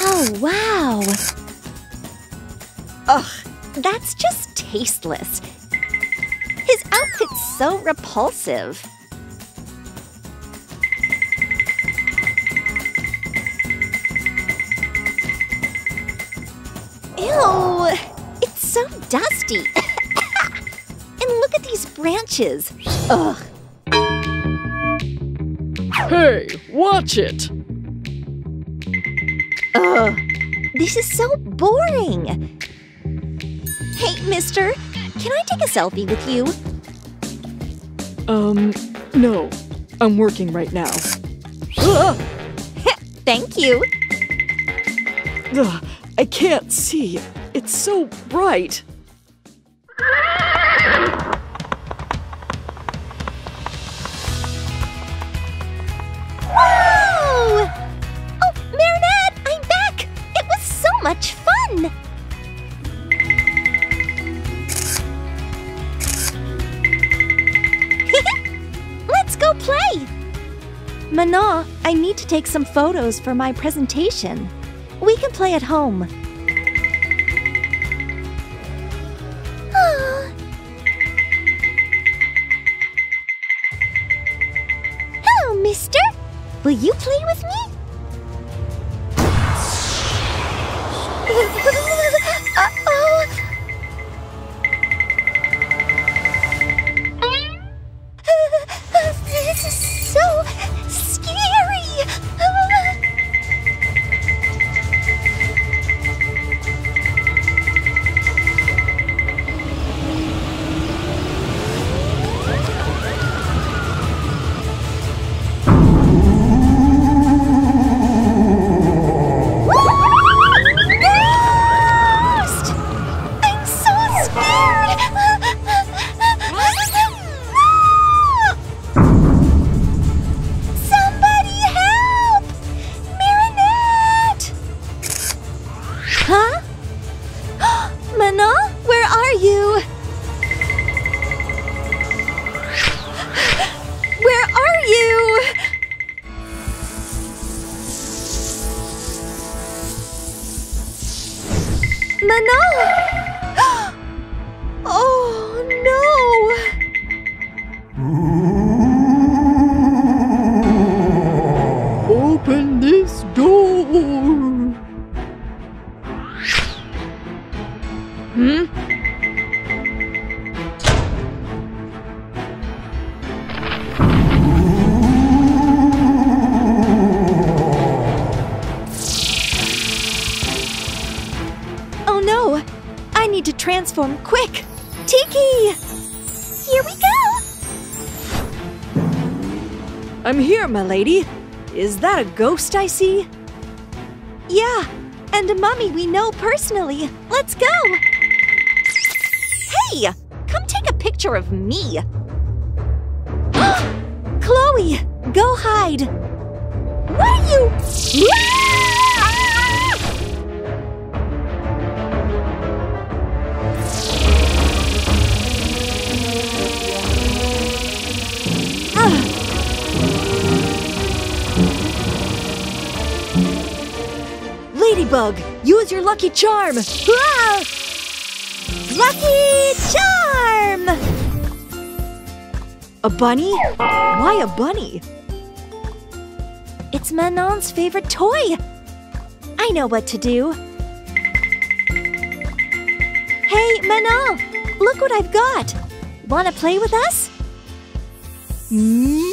Oh, wow! Ugh, that's just tasteless. His outfit's so repulsive. Ew! It's so dusty. and look at these branches. Ugh. Hey, watch it! Ugh. This is so boring. Hey, mister, can I take a selfie with you? Um, no. I'm working right now. Ugh, Thank you. ugh, I can't see. It's so bright. Much fun! Let's go play! Manon, I need to take some photos for my presentation. We can play at home. Transform quick! Tikki! Here we go! I'm here, my lady. Is that a ghost I see? Yeah, and a mummy we know personally. Let's go! Hey! Come take a picture of me! Chloe! Go hide! What are you? Ladybug, use your lucky charm. Ah! Lucky charm! A bunny? Why a bunny? It's Manon's favorite toy. I know what to do. Hey, Manon, look what I've got. Wanna play with us? Hmm?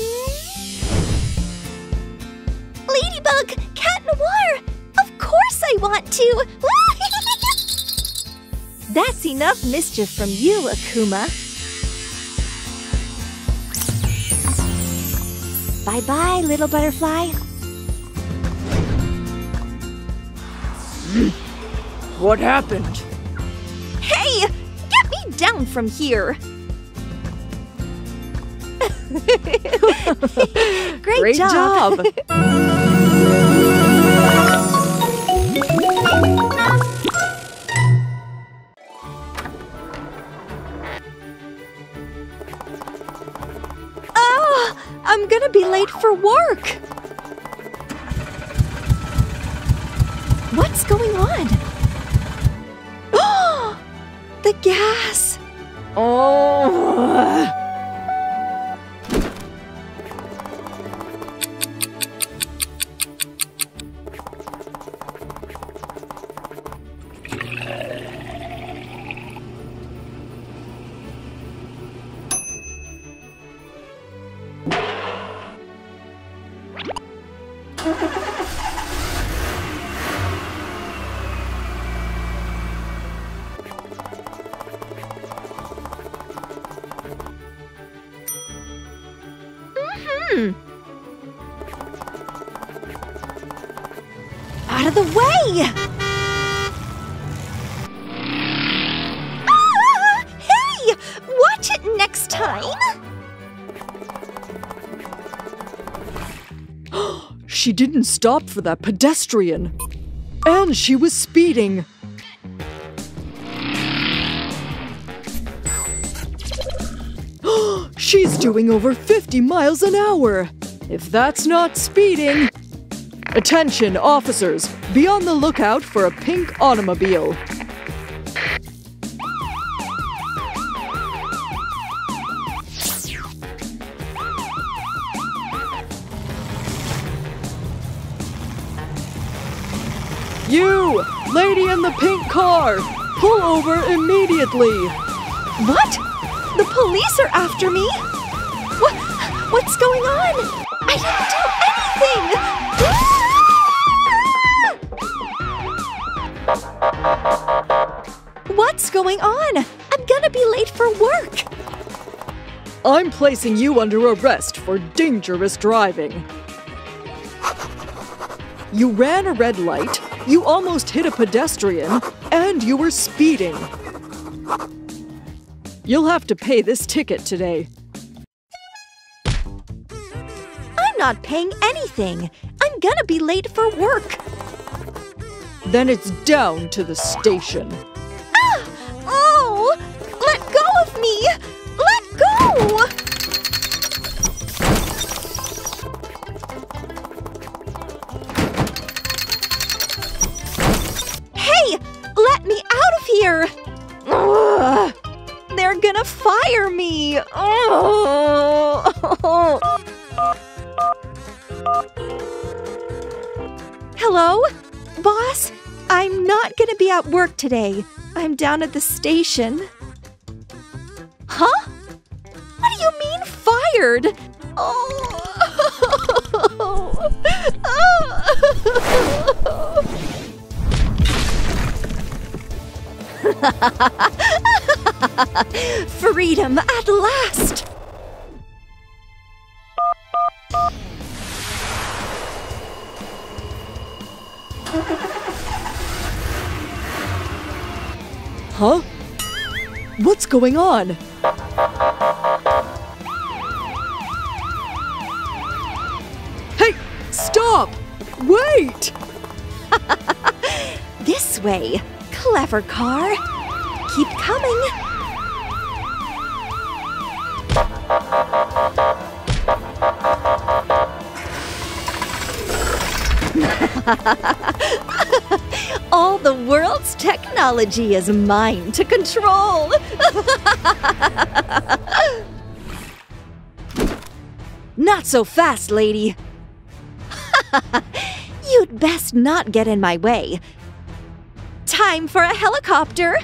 Want to! That's enough mischief from you, Akuma. Bye bye, little butterfly. What happened? Hey! Get me down from here! Great, Great job. Oh, I'm gonna be late for work. What's going on? Oh, the gas. Oh. Didn't stop for that pedestrian. And she was speeding. She's doing over 50 miles an hour. If that's not speeding. Attention, officers. Be on the lookout for a pink automobile. The pink car! Pull over immediately! What? The police are after me? What? What's going on? I didn't do anything! Ah! What's going on? I'm gonna be late for work! I'm placing you under arrest for dangerous driving. You ran a red light, you almost hit a pedestrian, and you were speeding. You'll have to pay this ticket today. I'm not paying anything. I'm gonna be late for work. Then it's down to the station. Oh! Hello? Boss? I'm not gonna be at work today. I'm down at the station. Huh? What do you mean fired? Oh. Freedom at last! Huh? What's going on? Hey! Stop! Wait! This way. Clever car. Keep coming. All the world's technology is mine to control. Not so fast, lady. You'd best not get in my way. Time for a helicopter.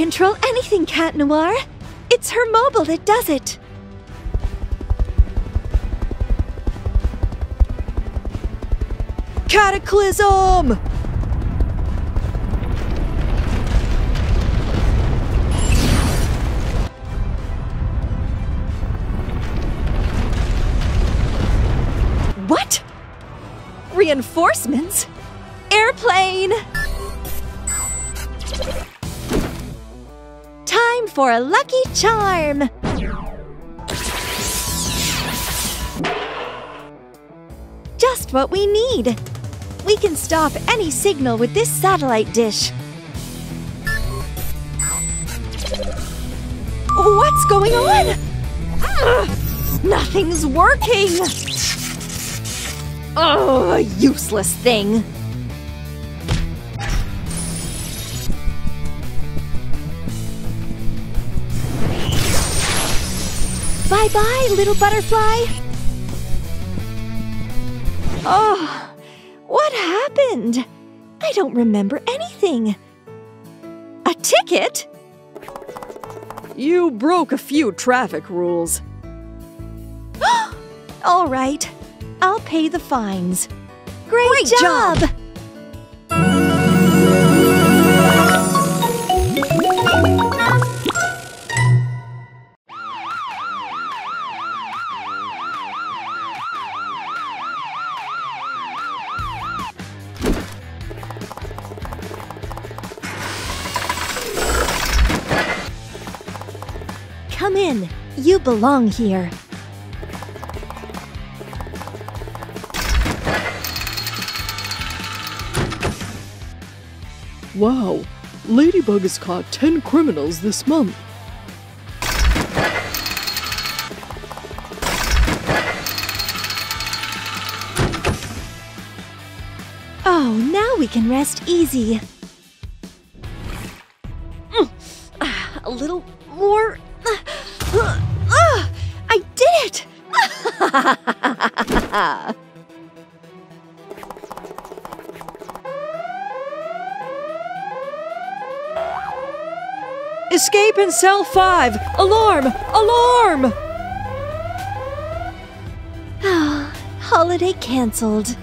Control anything, Cat Noir. It's her mobile that does it. Cataclysm! What? Reinforcements? Airplane! For a lucky charm! Just what we need. We can stop any signal with this satellite dish. What's going on? Ugh, nothing's working! Oh, useless thing. Bye-bye, little butterfly. Oh, what happened? I don't remember anything. A ticket? You broke a few traffic rules. All right, I'll pay the fines. Great, Great job! job! Come in. You belong here. Wow, Ladybug has caught 10 criminals this month. Oh, now we can rest easy. Escape in cell 5! Alarm! Alarm! Holiday cancelled.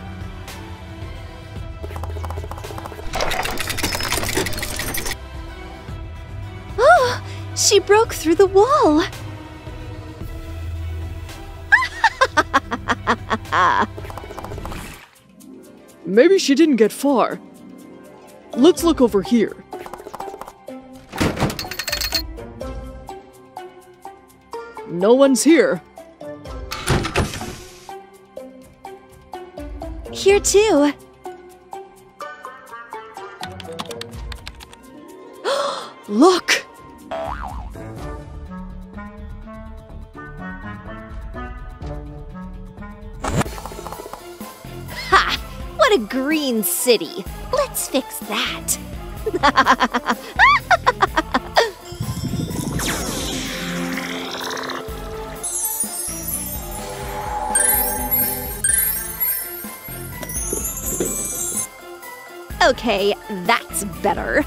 Oh, she broke through the wall. Maybe she didn't get far. Let's look over here. No one's here. Here too. Look! Ha! What a green city. Let's fix that. Okay, that's better.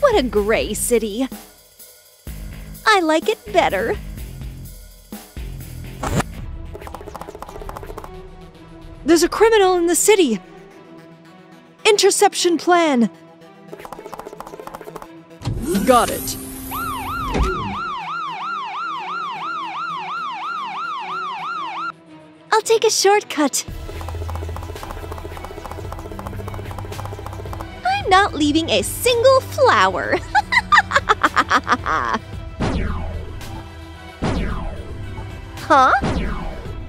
What a gray city. I like it better. There's a criminal in the city! Interception plan! Got it. Take a shortcut. I'm not leaving a single flower. huh?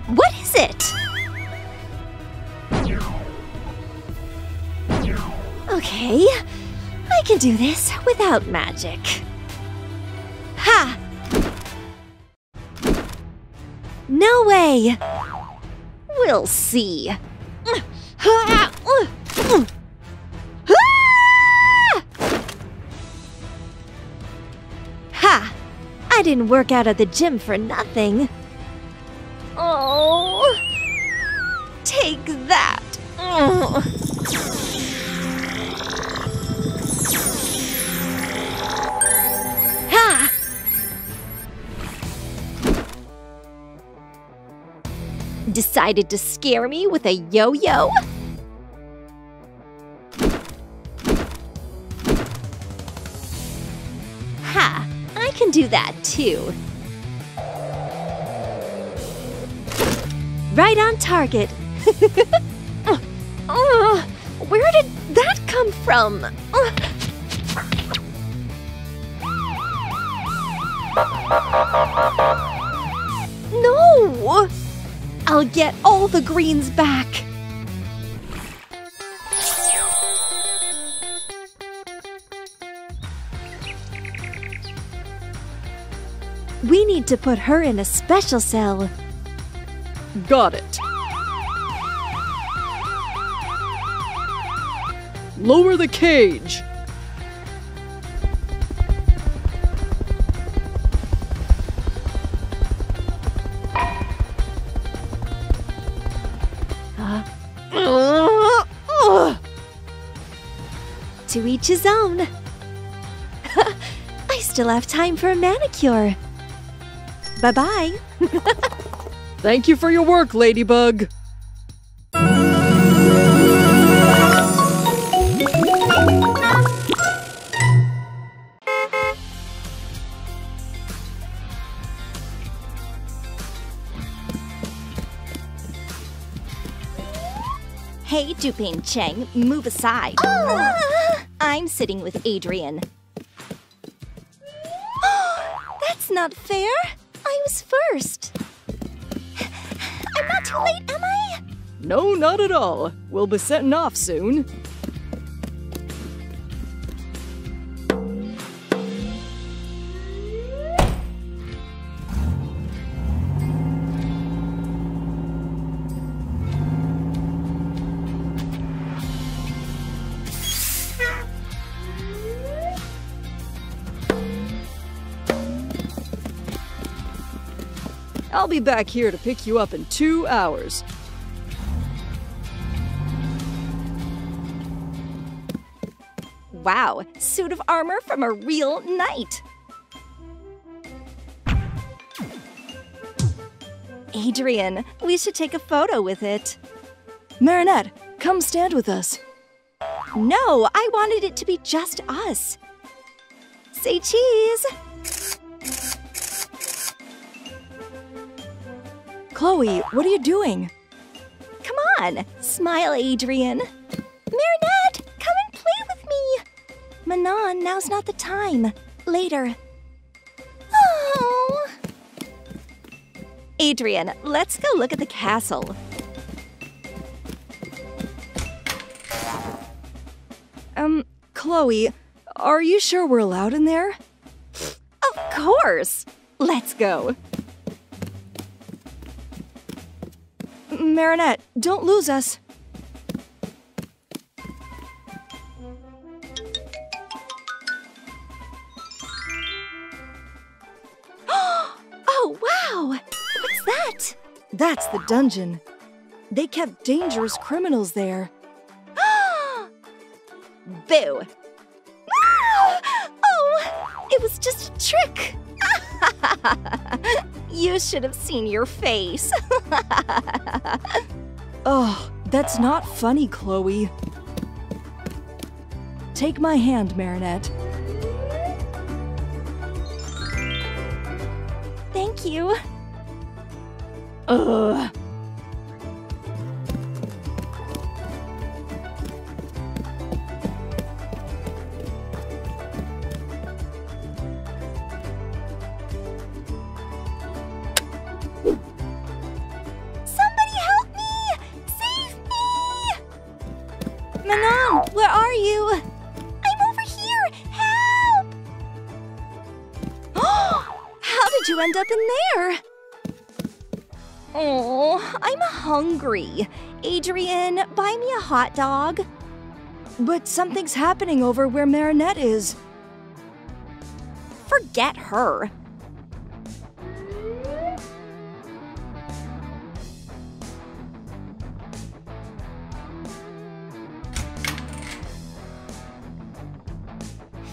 What is it? Okay, I can do this without magic. Ha! No way! We'll see. Ha! I didn't work out at the gym for nothing. Oh! Take that! Decided to scare me with a yo-yo? Ha! I can do that too. Right on target. uh, uh, where did that come from? Uh. No! I'll get all the greens back. We need to put her in a special cell. Got it. Lower the cage. Each his own. I still have time for a manicure. Bye bye. Thank you for your work, Ladybug. Hey, Dupain-Cheng, move aside. Oh! I'm sitting with Adrien. That's not fair. I was first. I'm not too late, am I? No, not at all. We'll be setting off soon. I'll be back here to pick you up in two hours. Wow, suit of armor from a real knight. Adrien, we should take a photo with it. Marinette, come stand with us. No, I wanted it to be just us. Say cheese. Chloe, what are you doing? Come on, smile, Adrien. Marinette, come and play with me. Manon, now's not the time. Later. Oh. Adrien, let's go look at the castle. Um, Chloe, are you sure we're allowed in there? Of course. Let's go. Marinette, don't lose us. Oh, wow! What's that? That's the dungeon. They kept dangerous criminals there. Boo! Oh, it was just a trick. you should have seen your face. Oh, that's not funny, Chloe. Take my hand, Marinette. Thank you. Ugh. Hungry. Adrien, buy me a hot dog. But something's happening over where Marinette is. Forget her.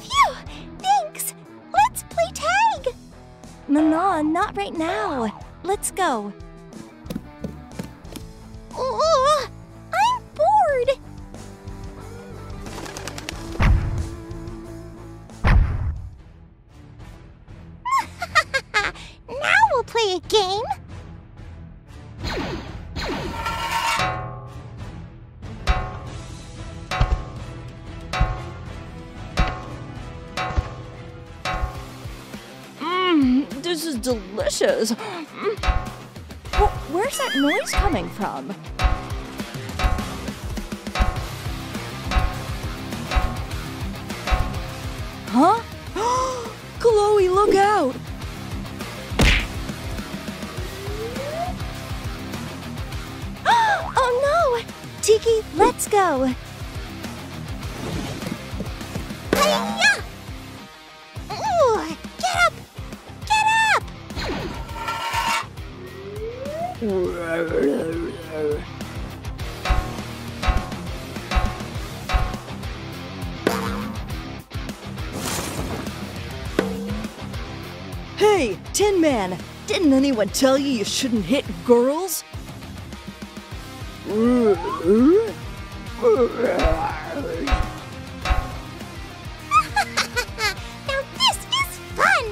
Phew! Thanks! Let's play tag! Not right now. Let's go. Oh, Where's that noise coming from? Huh? Chloe, look out! oh no! Tikki, let's go! Didn't anyone tell you you shouldn't hit girls? now this is fun!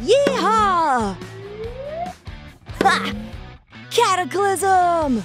Yeehaw! Ha! Cataclysm!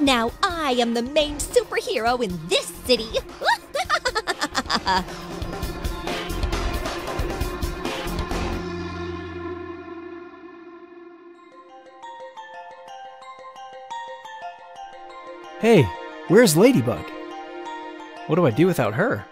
Now I am the main superhero in this city. Hey, where's Ladybug? What do I do without her?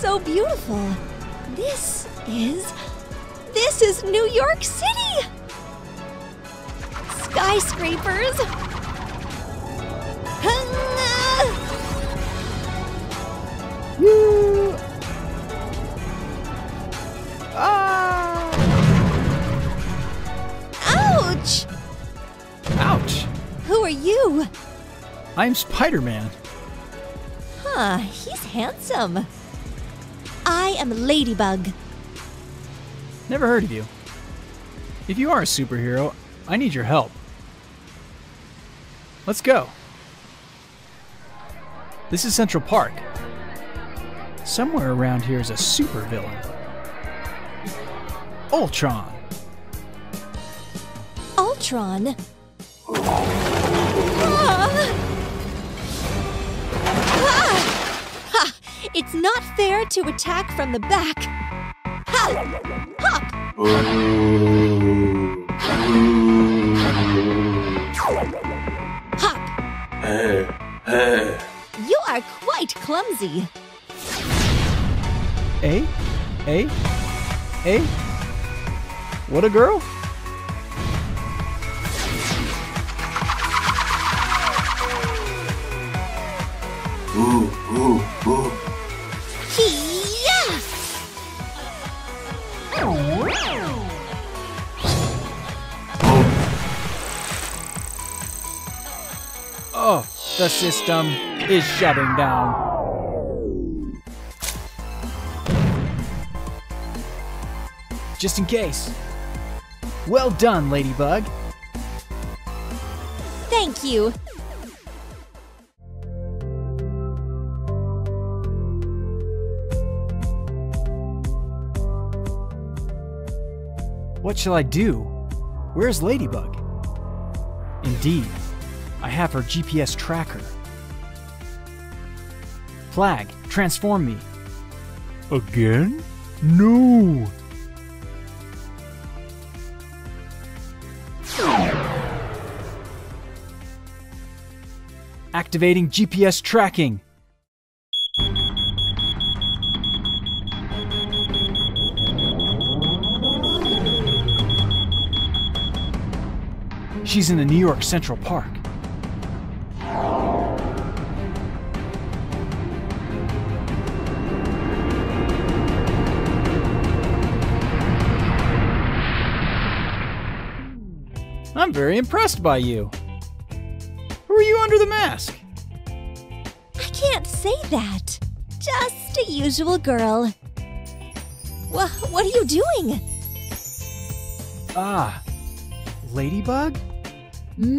So beautiful. This is. This is New York City! Skyscrapers! You. Ah! Ouch! Ouch! Who are you? I'm Spider Man. Huh, he's handsome. I am Ladybug. Never heard of you. If you are a superhero, I need your help. Let's go. This is Central Park. Somewhere around here is a supervillain. Ultron. Ultron. Ah! It's not fair to attack from the back. Ha! Hop! Hop! You are quite clumsy. A? A? A? What a girl? Hee-yah! The system is shutting down. Just in case. Well done, Ladybug. Thank you. What shall I do? Where's Ladybug? Indeed, I have her GPS tracker. Plagg, transform me. Again? No! Activating GPS tracking. She's in the New York Central Park. I'm very impressed by you. Who are you under the mask? I can't say that. Just a usual girl. Wha what are you doing? Ah, Ladybug? No!